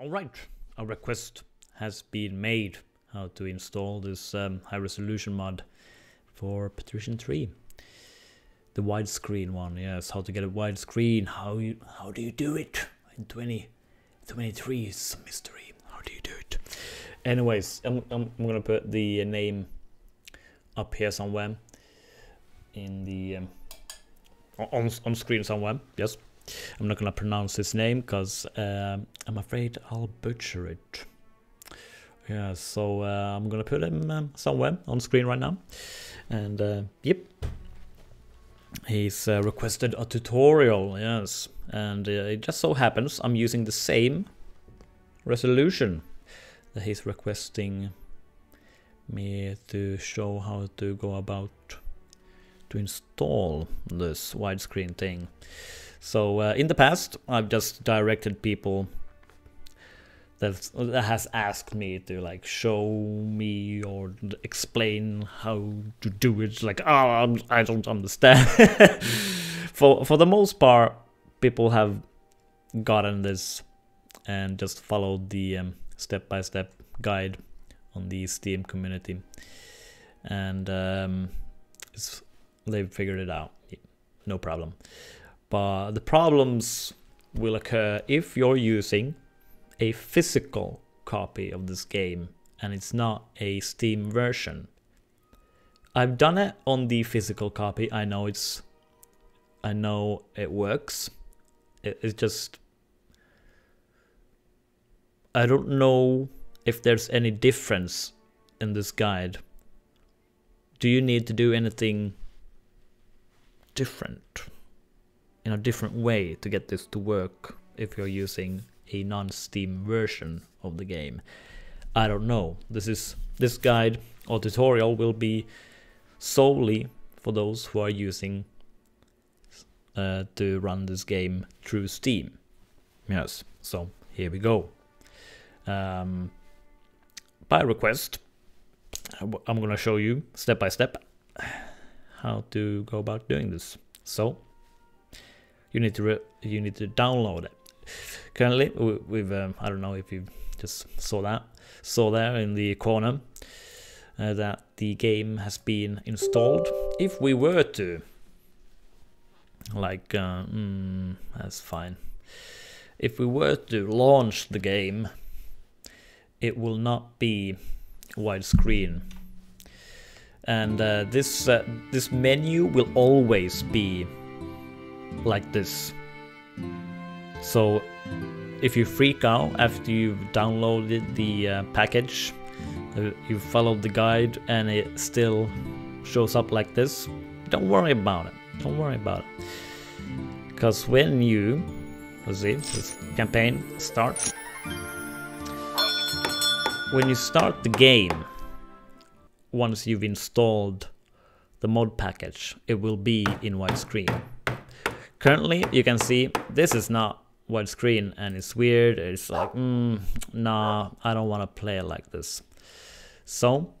Alright, a request has been made how to install this um, high resolution mod for Patrician 3. The widescreen one, yes, how to get a widescreen, how you how do you do it in 2023 is a mystery. How do you do it? Anyways, I'm, I'm, I'm gonna put the name up here somewhere in the um, on, on screen somewhere, yes. I'm not gonna pronounce his name because uh, I'm afraid I'll butcher it. Yeah, so uh, I'm gonna put him um, somewhere on screen right now. And uh, yep, he's uh, requested a tutorial, yes. And uh, it just so happens I'm using the same resolution that he's requesting me to show how to go about to install this widescreen thing. So uh, in the past, I've just directed people that has asked me to like show me or explain how to do it. Like, oh, I don't understand. for for the most part, people have gotten this and just followed the step by step guide on the Steam community, and um, they've figured it out. No problem. But the problems will occur if you're using a physical copy of this game and it's not a Steam version. I've done it on the physical copy. I know it's I know it works. It, it's just I don't know if there's any difference in this guide. Do you need to do anything different? In a different way to get this to work if you're using a non-Steam version of the game. I don't know. This is this guide or tutorial will be solely for those who are using uh, to run this game through Steam. Yes, so here we go. Um, by request, I'm gonna show you step by step how to go about doing this. So you need to you need to download it. Currently, we've um, I don't know if you just saw that saw there in the corner uh, that the game has been installed. If we were to like uh, mm, that's fine. If we were to launch the game, it will not be widescreen and uh, this uh, this menu will always be like this. So if you freak out after you've downloaded the uh, package, uh, you followed the guide and it still shows up like this, don't worry about it. Don't worry about it. Because when you, let's see, this campaign start. When you start the game, once you've installed the mod package, it will be in widescreen. Currently, you can see this is not widescreen and it's weird. It's like, mm, nah, I don't want to play like this. So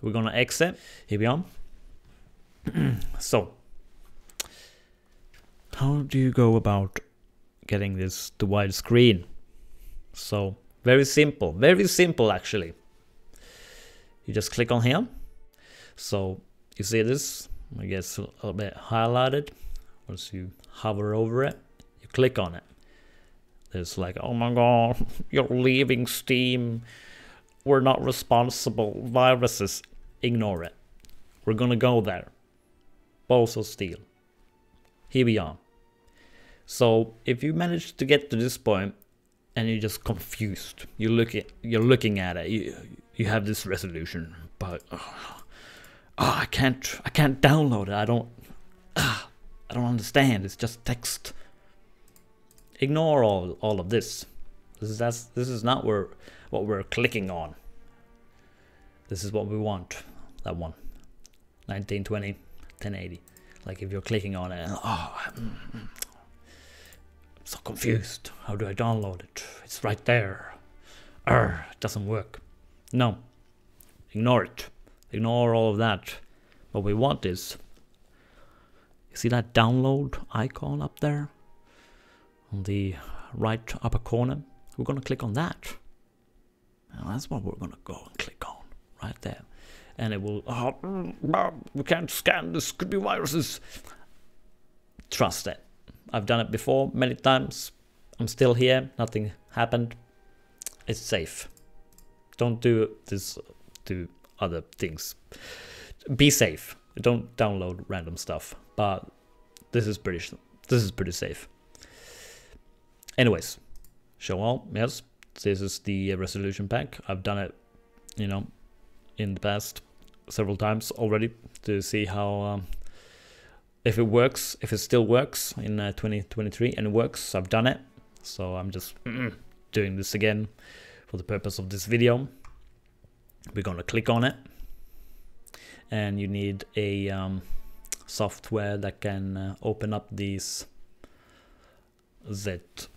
we're gonna exit. Here we are. so how do you go about getting this to widescreen? So very simple, very simple actually. You just click on here. So you see this, I guess a little bit highlighted. Once you hover over it, you click on it. It's like, oh my god, you're leaving Steam. We're not responsible. Viruses, ignore it. We're gonna go there. Balls of steel. Here we are. So if you manage to get to this point and you're just confused, you're looking at it, you you have this resolution, but oh, oh I can't I can't download it. I don't. Uh, I don't understand. It's just text. Ignore all, all of this. This is that's, this is not where, what we're clicking on. This is what we want. That one. 1920, 1080. Like if you're clicking on it, oh, I'm, so confused. How do I download it? It's right there. Err, it doesn't work. No. Ignore it. Ignore all of that. What we want is see that download icon up there on the right upper corner? we're gonna click on that. And that's what we're gonna go and click on right there. And it will, oh, we can't scan, this could be viruses. Trust it. I've done it before many times. I'm still here, nothing happened. It's safe. Don't do this to other things. Be safe. Don't download random stuff. But this is pretty this is pretty safe. Anyways, show all, yes, this is the resolution pack. I've done it, you know, in the past several times already to see how um, if it works, if it still works in uh, 2023 and it works, I've done it. So I'm just doing this again for the purpose of this video. We're gonna click on it and you need a um, software that can uh, open up these ZIP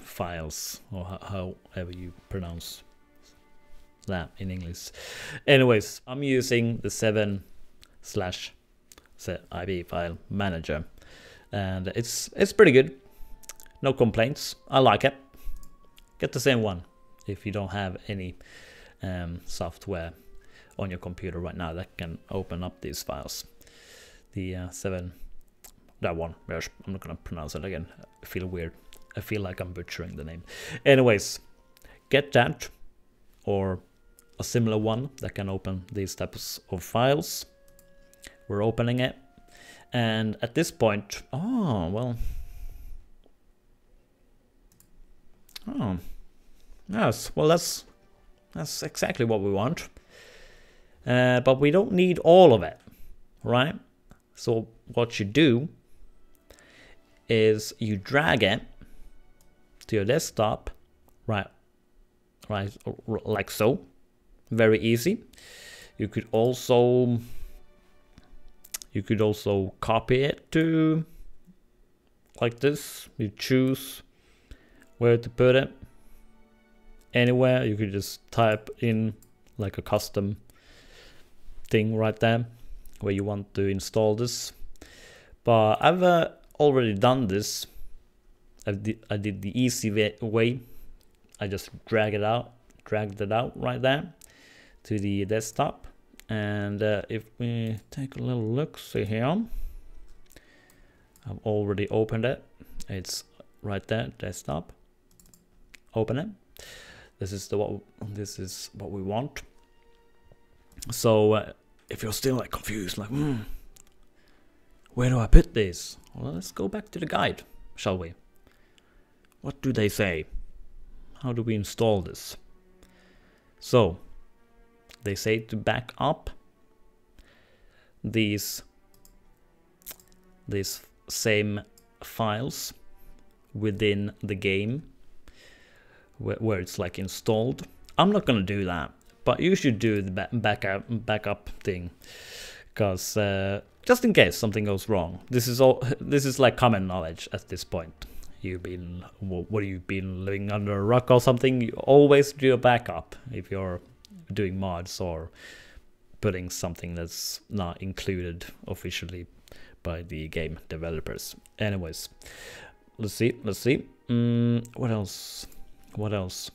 files or however you pronounce that in English. Anyways, I'm using the 7 slash ZIP file manager and it's it's pretty good. No complaints. I like it. Get the same one if you don't have any um, software on your computer right now that can open up these files. The uh, 7, that one, I'm not gonna pronounce it again, I feel weird. I feel like I'm butchering the name. Anyways, get that or a similar one that can open these types of files. We're opening it. And at this point, oh, well. Oh, yes, well, that's, that's exactly what we want. Uh, but we don't need all of it, right? So what you do is you drag it to your desktop, right, right, like so, very easy. You could also you could also copy it to like this. You choose where to put it. Anywhere you could just type in like a custom thing right there where you want to install this. But I've uh, already done this. I did, I did the easy way. I just drag it out, dragged it out right there to the desktop. And uh, if we take a little look, see here, I've already opened it. It's right there, desktop. Open it. This is the what this is what we want. So uh, if you're still like confused, like, hmm, where do I put this? Well, let's go back to the guide, shall we? What do they say? How do we install this? So, they say to back up these these same files within the game where, where it's like installed. I'm not gonna do that but you should do the backup backup thing. Because uh, just in case something goes wrong this is all this is like common knowledge at this point. You've been what you've been living under a rock or something you always do a backup if you're doing mods or putting something that's not included officially by the game developers. Anyways let's see let's see. Mm, what else? What else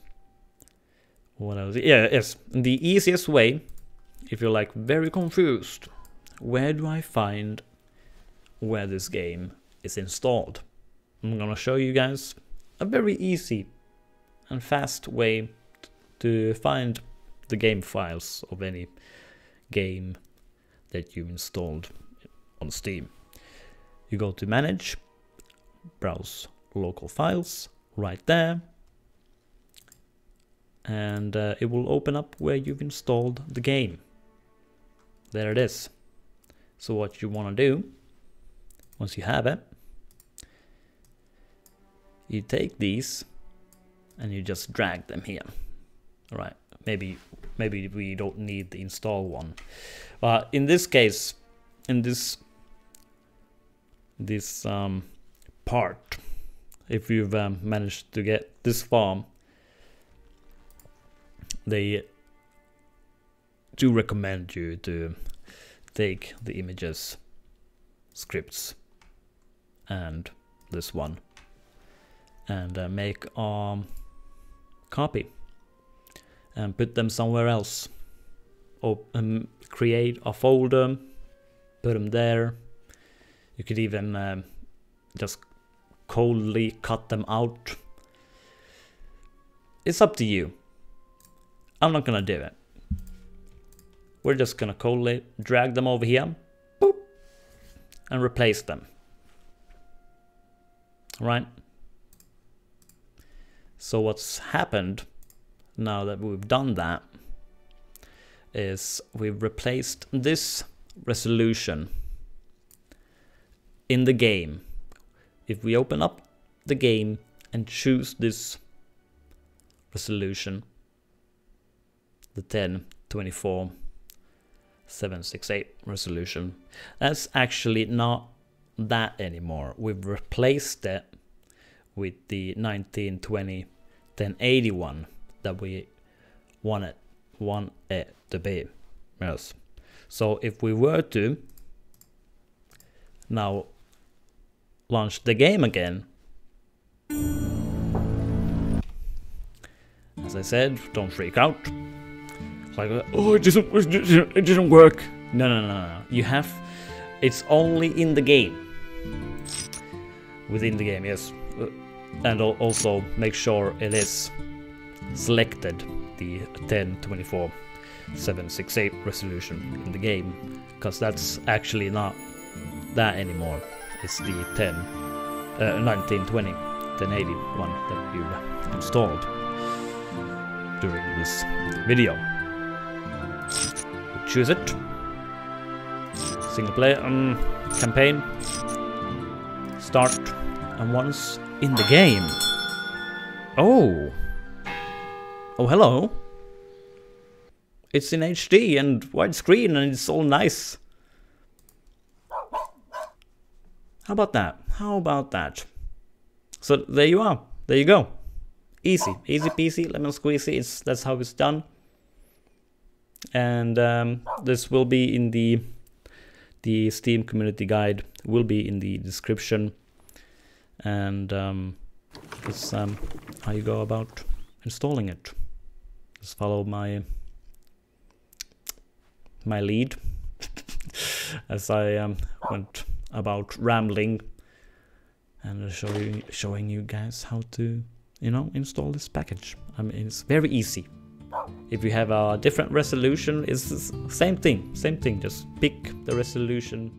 what else? Yeah, yes. The easiest way, if you're like very confused, where do I find where this game is installed? I'm gonna show you guys a very easy and fast way to find the game files of any game that you installed on Steam. You go to manage, browse local files, right there, and uh, it will open up where you've installed the game. There it is. So what you want to do, once you have it, you take these and you just drag them here. All right, maybe maybe we don't need the install one, but in this case, in this this um, part, if you've um, managed to get this far, they do recommend you to take the images scripts and this one and uh, make um copy and put them somewhere else. Or um, create a folder, put them there. You could even um, just coldly cut them out. It's up to you. I'm not gonna do it. We're just gonna coldly drag them over here boop, and replace them. Right? So what's happened now that we've done that is we've replaced this resolution in the game. If we open up the game and choose this resolution, the 1024 768 resolution, that's actually not that anymore. We've replaced it with the 1920 1081 that we want it want it to be. Yes. So if we were to now launch the game again, as I said, don't freak out. Like, oh, it doesn't, it doesn't work. No, no, no, no. You have, it's only in the game. Within the game, yes. Uh, and also make sure it is selected the 1024 768 resolution in the game because that's actually not that anymore it's the 10 uh, 1920 1080 one that you installed during this video choose it single player um, campaign start and once in the game oh Oh, hello. It's in HD and widescreen and it's all nice. How about that? How about that? So there you are. There you go. Easy, easy peasy, lemon squeezy. It's that's how it's done. And um, this will be in the the Steam community guide. Will be in the description. And um, it's um, how you go about installing it just follow my my lead as I um, went about rambling and show you, showing you guys how to you know install this package. I mean it's very easy. If you have a different resolution, it's the same thing, same thing. Just pick the resolution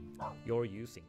you're using.